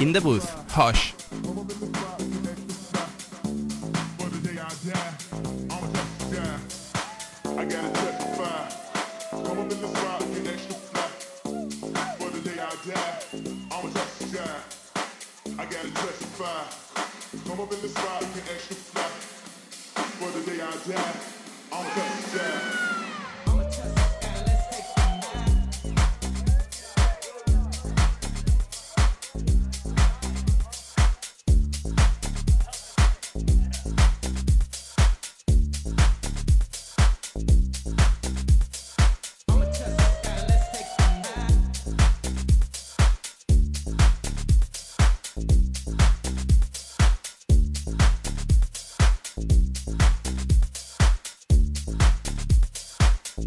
In the booth, Hush. Come up in the spot, extra. For the day I die, I'ma touch the sky. I gotta testify. Come up in the spot, get extra fly. For the day I die, I'ma touch the sky.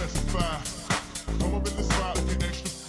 testify. Come up in the spot, get extra.